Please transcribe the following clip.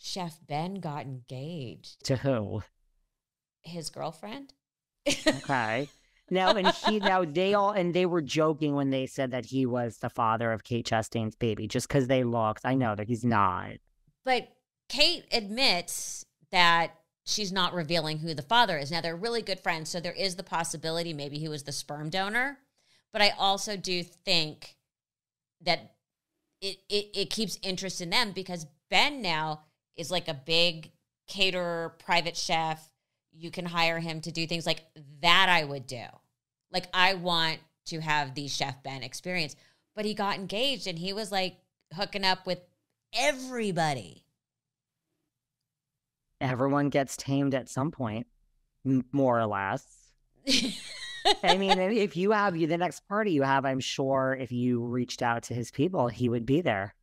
Chef Ben got engaged. To who? His girlfriend. Okay. now and he now they all and they were joking when they said that he was the father of Kate Chastain's baby, just because they looked. I know that he's not. But Kate admits that she's not revealing who the father is. Now they're really good friends, so there is the possibility maybe he was the sperm donor. But I also do think that it it, it keeps interest in them because Ben now is like a big caterer, private chef. You can hire him to do things like that. I would do. Like I want to have the chef Ben experience. But he got engaged and he was like hooking up with everybody. Everyone gets tamed at some point, more or less. I mean, if you have you the next party you have, I'm sure if you reached out to his people, he would be there.